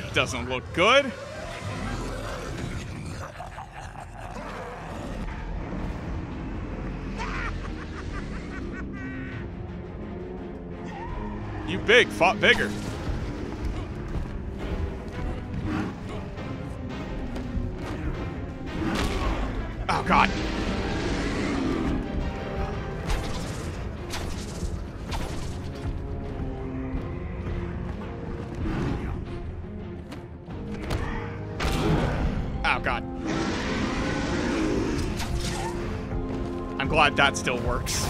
That doesn't look good. You big, fought bigger. Oh, God. I'm that still works.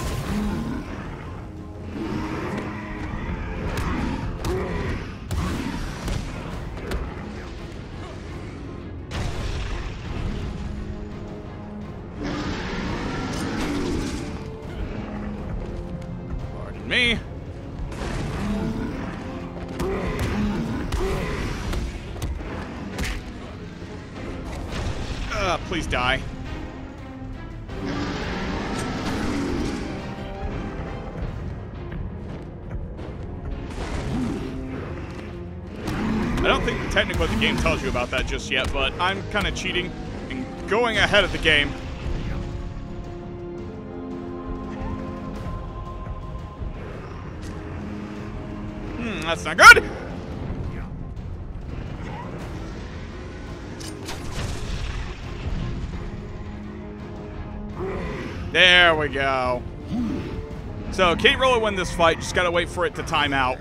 Pardon me. Uh, please die. Think technically the game tells you about that just yet, but I'm kind of cheating and going ahead of the game. Hmm, that's not good. There we go. So, can't really win this fight, just gotta wait for it to time out.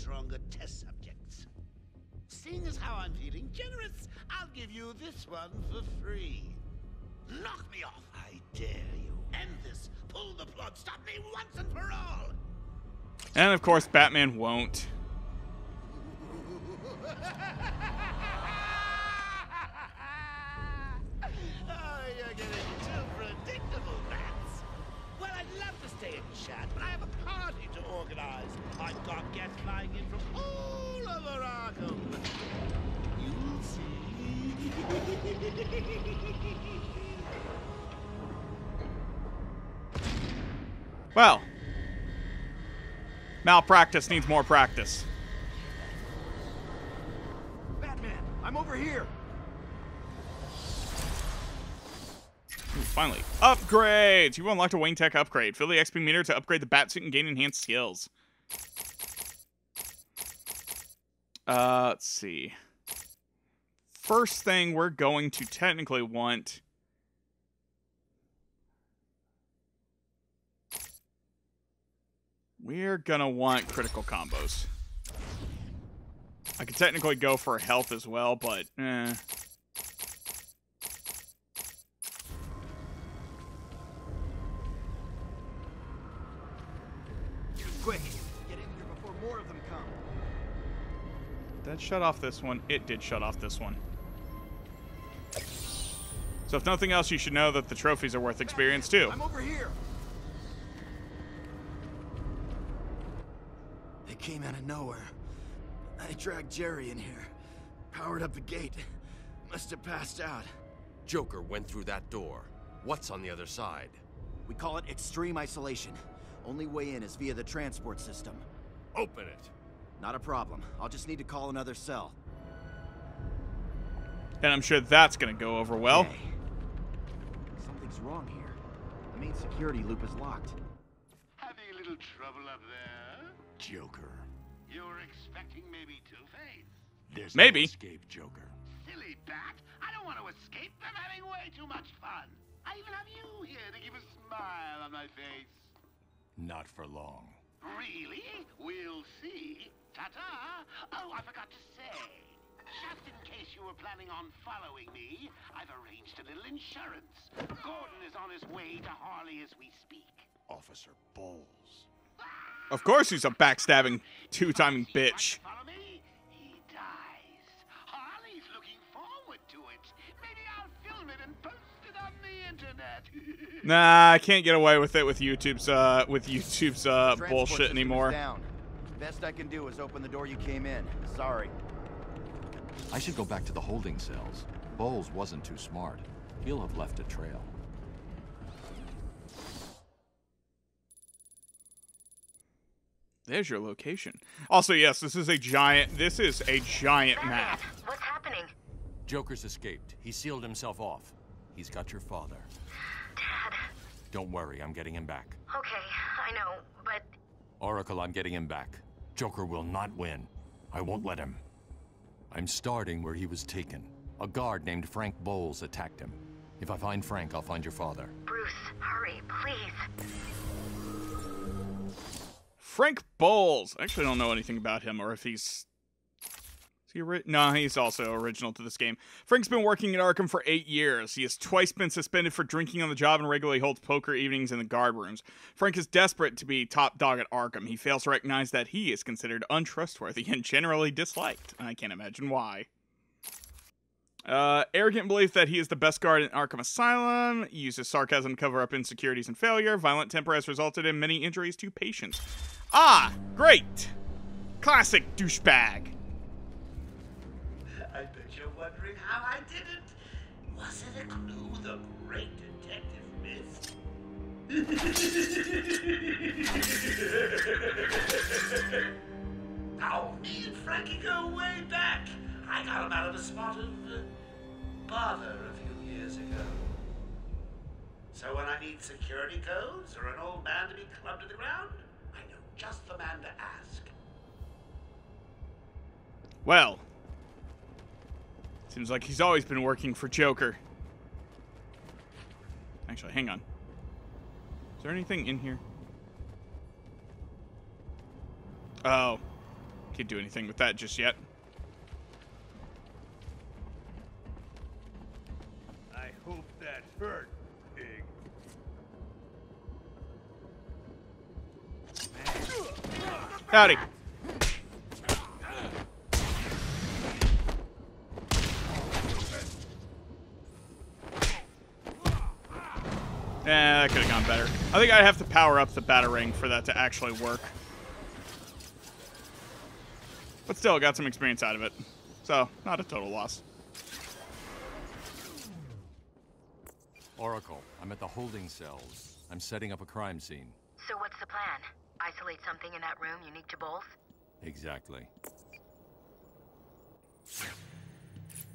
Stronger test subjects. Seeing as how I'm feeling generous, I'll give you this one for free. Knock me off, I dare you. End this. Pull the plug. Stop me once and for all. And of course, Batman won't. oh, you're getting too predictable, Bats. Well, I'd love to stay and chat, but I have a party to organize. I've got guests flying in from all over Arkham. You'll see. Well, malpractice needs more practice. Batman, I'm over here. Finally, upgrades! You've unlocked a Wayne Tech upgrade. Fill the XP meter to upgrade the Batsuit and gain enhanced skills. Uh, let's see. First thing we're going to technically want... We're gonna want critical combos. I could technically go for health as well, but eh. That shut off this one. It did shut off this one. So if nothing else, you should know that the trophies are worth experience too. I'm over here. They came out of nowhere. I dragged Jerry in here, powered up the gate. Must have passed out. Joker went through that door. What's on the other side? We call it extreme isolation. Only way in is via the transport system. Open it! Not a problem. I'll just need to call another cell. And I'm sure that's going to go over well. Hey. Something's wrong here. The main security loop is locked. Having a little trouble up there? Joker. You're expecting maybe Two-Face? There's Maybe. no escape, Joker. Silly bat. I don't want to escape. I'm having way too much fun. I even have you here to give a smile on my face. Not for long. Really? We'll see. Ta-ta! Oh, I forgot to say. Just in case you were planning on following me, I've arranged a little insurance. Gordon is on his way to Harley as we speak. Officer Boles. Ah! Of course he's a backstabbing, two-timing bitch. Follow internet. Nah, I can't get away with it with YouTube's uh with YouTube's uh Transport bullshit anymore. Down. Best I can do is open the door you came in. Sorry. I should go back to the holding cells. Boles wasn't too smart. He'll have left a trail. There's your location. Also, yes, this is a giant. This is a giant map. What's happening? Joker's escaped. He sealed himself off. He's got your father. Dad. Don't worry, I'm getting him back. Okay, I know, but Oracle, I'm getting him back. Joker will not win. I won't let him. I'm starting where he was taken. A guard named Frank Boles attacked him. If I find Frank, I'll find your father. Bruce, hurry, please. Frank Boles. I actually don't know anything about him or if he's. He no, he's also original to this game. Frank's been working at Arkham for eight years. He has twice been suspended for drinking on the job and regularly holds poker evenings in the guard rooms. Frank is desperate to be top dog at Arkham. He fails to recognize that he is considered untrustworthy and generally disliked. I can't imagine why. Uh, arrogant belief that he is the best guard in Arkham Asylum, uses sarcasm to cover up insecurities and failure. Violent temper has resulted in many injuries to patients. Ah, great! Classic douchebag. Was it a clue the great detective missed? now, me and Frankie go way back. I got him out of a spot of uh, bother a few years ago. So when I need security codes or an old man to be clubbed to the ground, I know just the man to ask. Well, seems like he's always been working for Joker. Actually, hang on. Is there anything in here? Oh. Can't do anything with that just yet. I hope that hurt, pig. Howdy. Eh, that could have gone better. I think I'd have to power up the Batarang for that to actually work. But still, got some experience out of it. So, not a total loss. Oracle, I'm at the holding cells. I'm setting up a crime scene. So what's the plan? Isolate something in that room unique to both? Exactly.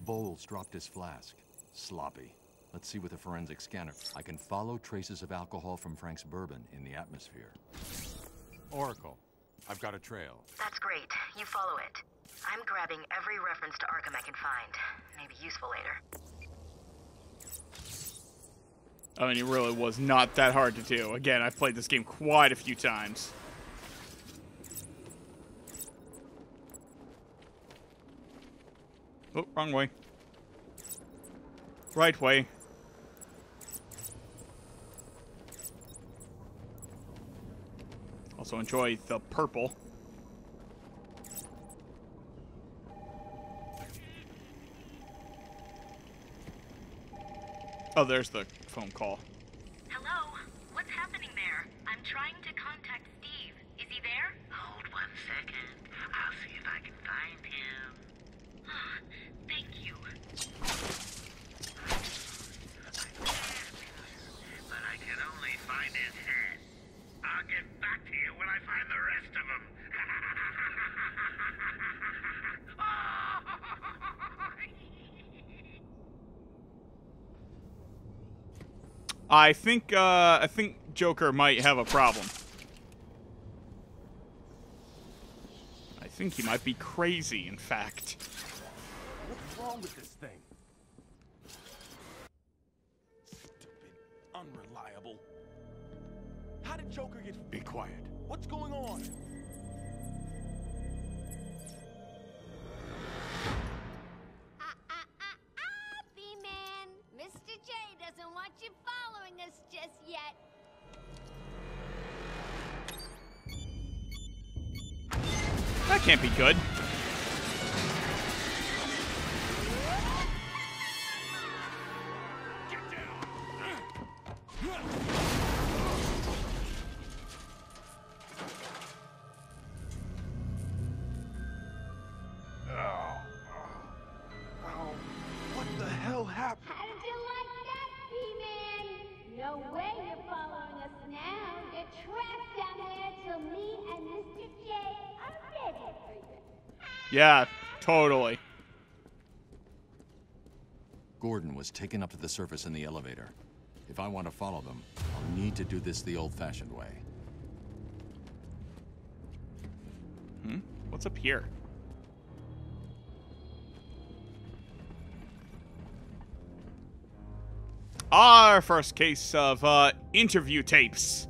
Boles dropped his flask. Sloppy. Let's see with the forensic scanner. I can follow traces of alcohol from Frank's bourbon in the atmosphere. Oracle, I've got a trail. That's great. You follow it. I'm grabbing every reference to Arkham I can find. Maybe useful later. I mean, it really was not that hard to do. Again, I've played this game quite a few times. Oh, wrong way. Right way. Also enjoy the purple. Oh, there's the phone call. Hello? What's happening there? I'm trying to contact Steve. Is he there? Hold one second. I'll see if I can find him. Thank you. But I can only find his head. I'll get back to you when I find the rest of them. I think uh, I think Joker might have a problem. I think he might be crazy, in fact. What's wrong with this thing? Stupid, unreliable. How did Joker get... Be quiet. What's going on? Can't be good. Yeah, totally. Gordon was taken up to the surface in the elevator. If I want to follow them, I'll need to do this the old-fashioned way. Hmm? What's up here? Our first case of uh, interview tapes.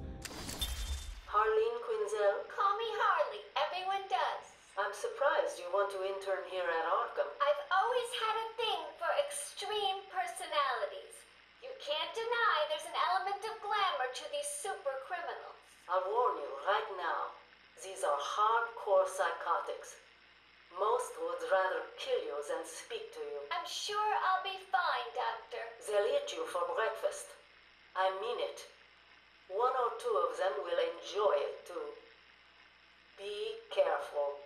Harleen Quinzel? Call me Harley. Everyone does. I'm surprised you want to intern here at Arkham. I've always had a thing for extreme personalities. You can't deny there's an element of glamour to these super criminals. I'll warn you right now. These are hardcore psychotics. Most would rather kill you than speak to you. I'm sure I'll be fine, Doctor. They'll eat you for breakfast. I mean it. One or two of them will enjoy it too. Be careful.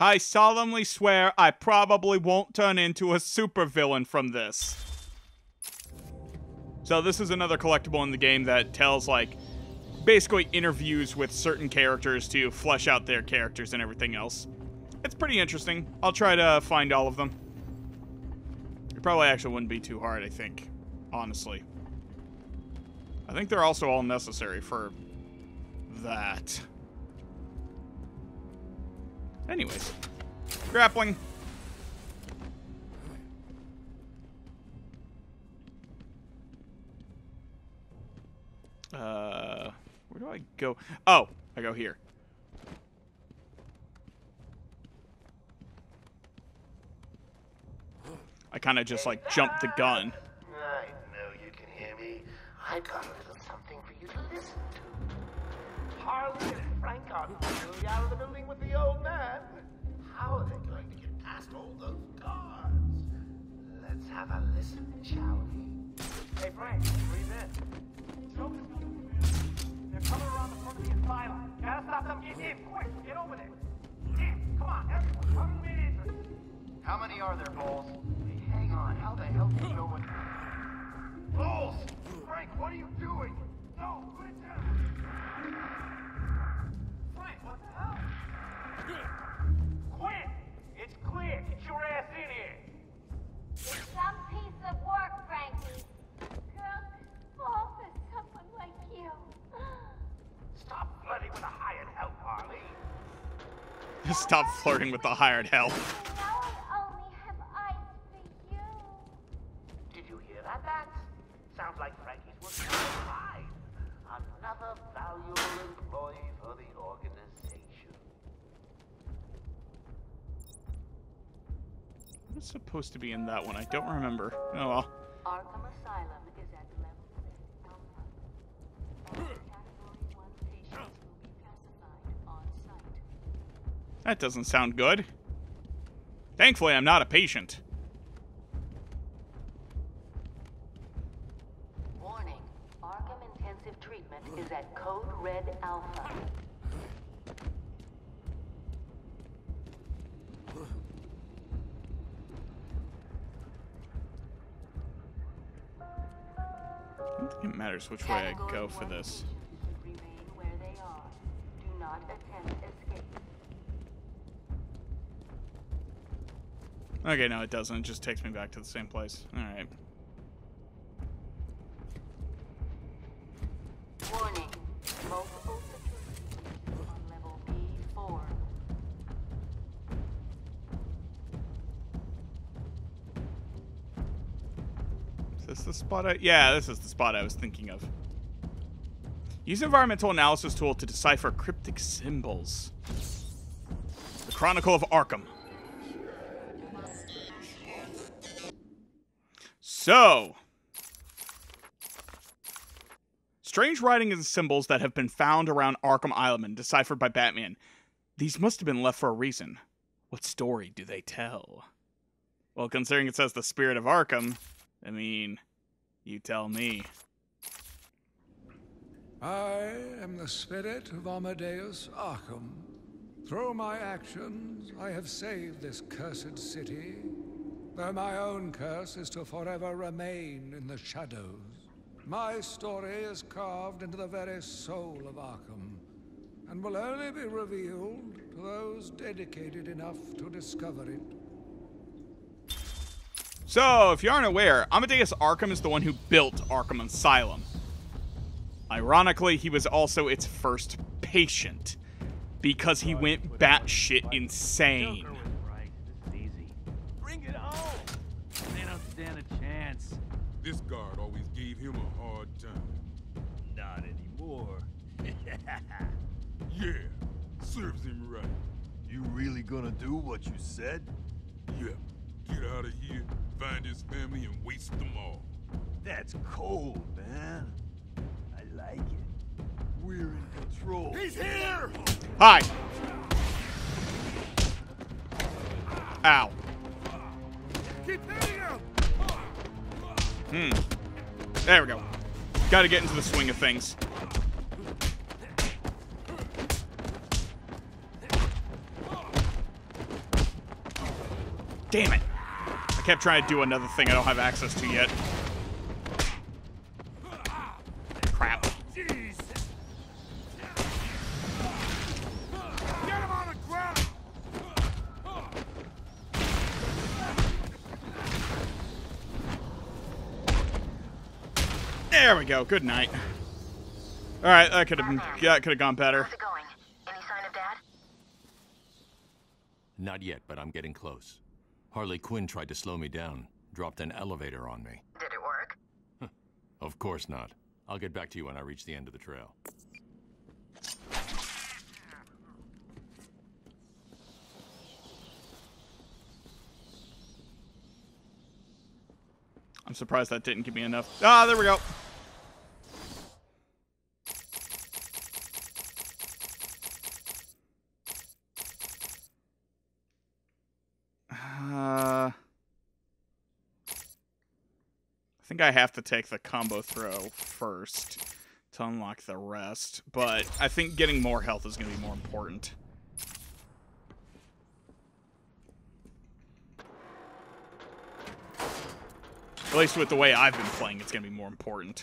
I solemnly swear I probably won't turn into a supervillain from this. So this is another collectible in the game that tells like basically interviews with certain characters to flesh out their characters and everything else. It's pretty interesting. I'll try to find all of them. It probably actually wouldn't be too hard, I think. Honestly. I think they're also all necessary for that. Anyways. Grappling. Uh, where do I go? Oh, I go here. Kind of just like jumped the gun. I know you can hear me. I've got a little something for you to listen to. Harley and Frank are really out of the building with the old man. How are they going to get past all those guards? Let's have a listen, shall we? Hey, Frank, breathe in. Joker's coming. They're coming around the front of the asylum. Gotta stop them getting in. Quick, get over there. Yeah, come on, everyone, come to the. How many are there, Boles? Hey, hang on. How the hell do you know what... Boles! Frank, what are you doing? No, put it down. Frank, what the hell? Quinn! It's clear. Get your ass in here. It's some piece of work, Frankie. Girls fall for someone like you. Stop flirting with a hired help, Harley. Stop flirting with the hired help. Supposed to be in that one? I don't remember. Oh well. Arkham Asylum is at level 6 Category 1 patients will be pacified on site. That doesn't sound good. Thankfully, I'm not a patient. Warning. Arkham Intensive Treatment is at Code Red Alpha. Don't think it matters which way I go for this. remain where they are. Do not attempt escape. Okay, no, it doesn't. It just takes me back to the same place. Alright. This is the spot I... Yeah, this is the spot I was thinking of. Use environmental analysis tool to decipher cryptic symbols. The Chronicle of Arkham. So... Strange writing and symbols that have been found around Arkham Island deciphered by Batman. These must have been left for a reason. What story do they tell? Well, considering it says the spirit of Arkham, I mean, you tell me. I am the spirit of Amadeus Arkham. Through my actions, I have saved this cursed city, though my own curse is to forever remain in the shadows. My story is carved into the very soul of Arkham, and will only be revealed to those dedicated enough to discover it. So, if you aren't aware, Amadeus Arkham is the one who built Arkham Asylum. Ironically, he was also its first patient because he went batshit insane. Bring it home! They don't stand a chance. This guard always gave him a hard time. Not anymore. Yeah, serves him right. You really gonna do what you said? Yeah, get out of here, find his family, and waste them all. That's cold, man. I like it. We're in control. He's here! Hi! Ow. Keep hitting him! Hmm. There we go. Gotta get into the swing of things. Damn it. I kept trying to do another thing I don't have access to yet. Crap. Jeez! Get him on the ground! There we go. Good night. All right, that could have been that could have gone better. How's it going? Any sign of Dad? Not yet, but I'm getting close. Harley Quinn tried to slow me down, dropped an elevator on me. Did it work? Of course not. I'll get back to you when I reach the end of the trail. I'm surprised that didn't give me enough. Ah, there we go. Uh, I think I have to take the combo throw first to unlock the rest, but I think getting more health is going to be more important. At least with the way I've been playing, it's gonna be more important.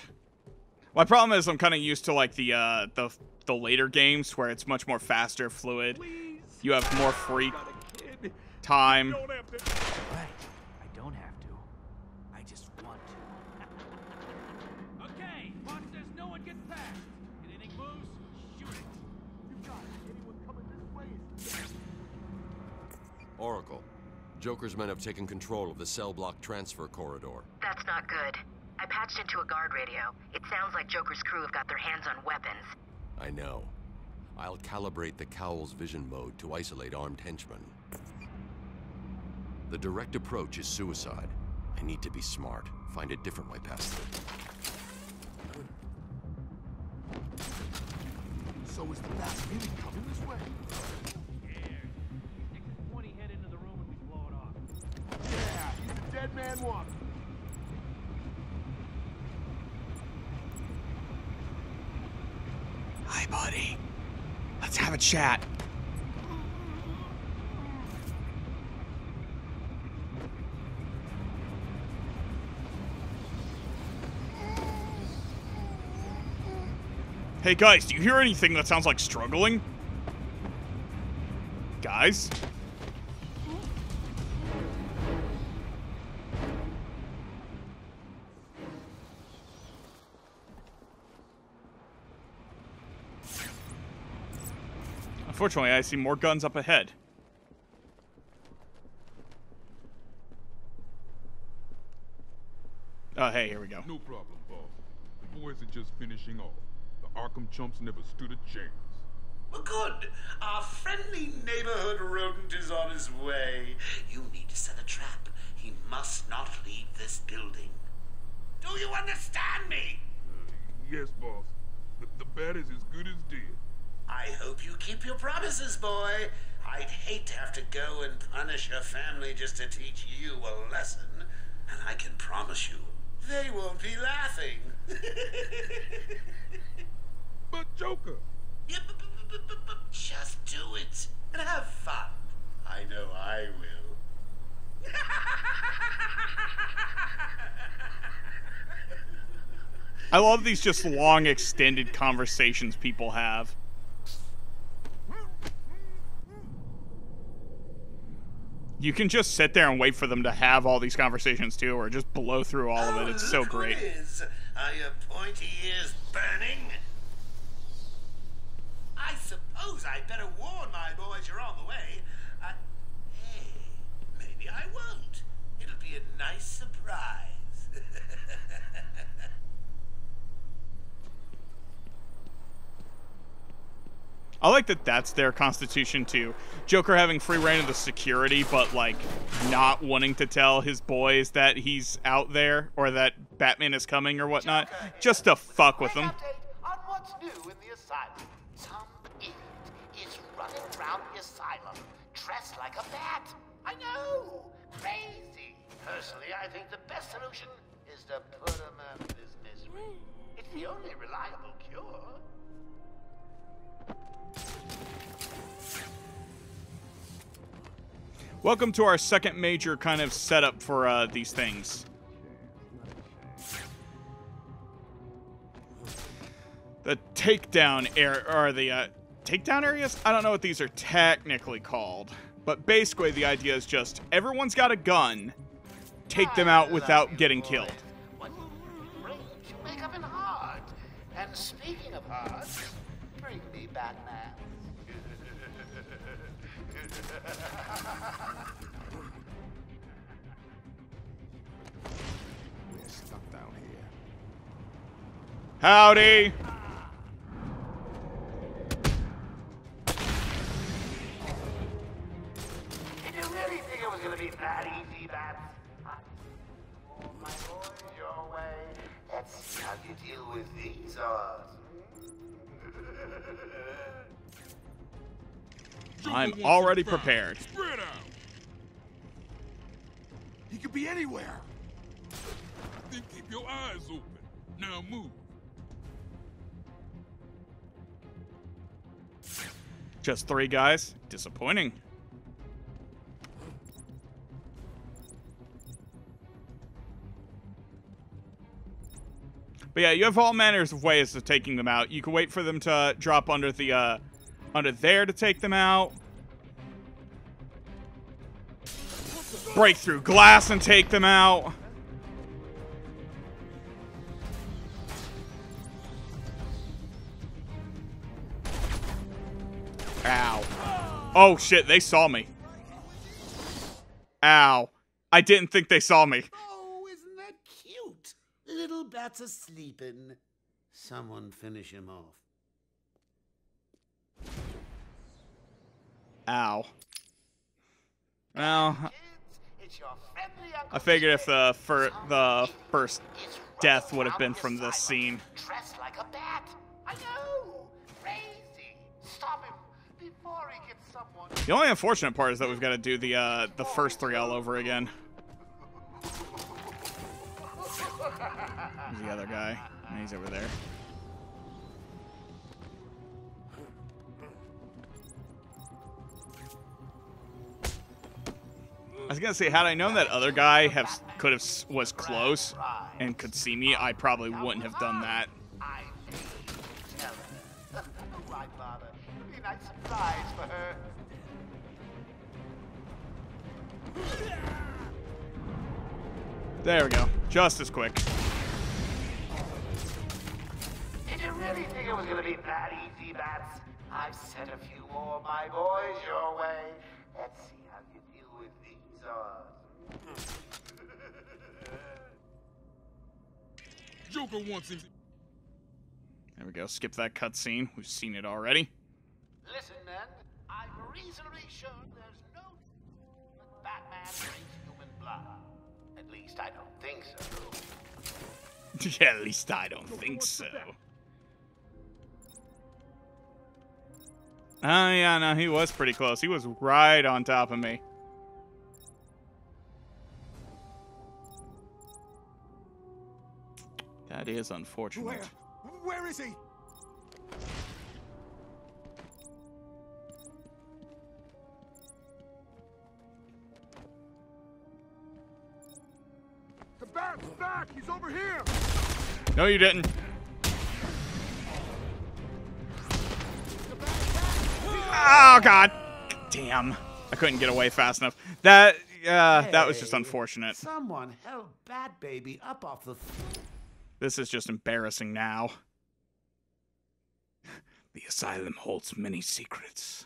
My problem is I'm kind of used to like the uh, the the later games where it's much more faster, fluid. You have more free time. Right. I don't have to. I just want to. okay, watch this. No one gets past. Anything moves, shoot it. You got it. Anyone coming this way? Oracle. Joker's men have taken control of the cell block transfer corridor. That's not good. I patched into a guard radio. It sounds like Joker's crew have got their hands on weapons. I know. I'll calibrate the Cowl's vision mode to isolate armed henchmen. The direct approach is suicide. I need to be smart. Find a different way past it. So is the last really coming this way? Hi, buddy. Let's have a chat. Hey guys, do you hear anything that sounds like struggling? Guys? Unfortunately, I see more guns up ahead. Oh, hey, here we go. No problem, boss. The boys are just finishing off. The Arkham chumps never stood a chance. Well, good. Our friendly neighborhood rodent is on his way. You need to set a trap. He must not leave this building. Do you understand me? Uh, yes, boss. The, the bat is as good as dead. I hope you keep your promises, boy. I'd hate to have to go and punish your family just to teach you a lesson. And I can promise you, they won't be laughing. but Joker! Yeah, but, but, but, but just do it and have fun. I know I will. I love these just long, extended conversations people have. You can just sit there and wait for them to have all these conversations too, or just blow through all of it. It's so great. it is. Are your pointy ears burning? I suppose I'd better warn my boys you're on the way. Uh, hey, maybe I won't. It'll be a nice surprise. I like that that's their constitution too. Joker having free rein of the security, but like not wanting to tell his boys that he's out there or that Batman is coming or whatnot, just to fuck with them. on what's new in the asylum. Some idiot is running around the asylum dressed like a bat. I know, crazy. Personally, I think the best solution is to put him out of his misery. It's the only reliable cure. Welcome to our second major kind of setup for uh, these things. The takedown air or the uh, takedown areas. I don't know what these are technically called, but basically the idea is just everyone's got a gun. Take them out without getting killed. Heart. And speaking of odds. I'm already prepared. Just three guys. Disappointing. But yeah, you have all manners of ways of taking them out. You can wait for them to drop under the uh, under there to take them out. Break through glass and take them out. Oh shit, they saw me. Ow. I didn't think they saw me. Oh, isn't that cute? Little Bats are sleeping. Someone finish him off. Ow. Well, It's your friendly Uncle I figured if the fir- the first death would have been from this scene. dressed like a bat. I know. Crazy. Stop him The only unfortunate part is that we've got to do the uh, the first three all over again. Who's the other guy? He's over there. I was gonna say, had I known that other guy have could have was close and could see me, I probably wouldn't have done that. nice surprise for her. There we go. Just as quick. Did you really think it was gonna be that easy, Bats? I've sent a few more of my boys your way. Let's see how you deal with these odds. Joker wants him. There we go. Skip that cutscene. We've seen it already. Listen, men, I've reasonably shown there's no that Batman drinks human blood. At least I don't think so. yeah, at least I don't think so. Oh, yeah, no, he was pretty close. He was right on top of me. That is unfortunate. Where? Where is he? Back! He's over here! No, you didn't. Oh, God. Damn. I couldn't get away fast enough. That, uh, that was just unfortunate. Someone held Bat Baby up off the. This is just embarrassing now. The asylum holds many secrets.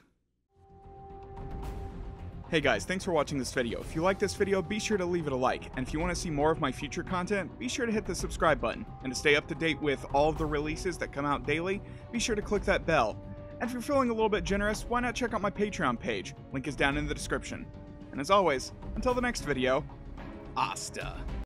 Hey guys, thanks for watching this video. If you like this video, be sure to leave it a like. And if you want to see more of my future content, be sure to hit the subscribe button. And to stay up to date with all of the releases that come out daily, be sure to click that bell. And if you're feeling a little bit generous, why not check out my Patreon page? Link is down in the description. And as always, until the next video, Asta.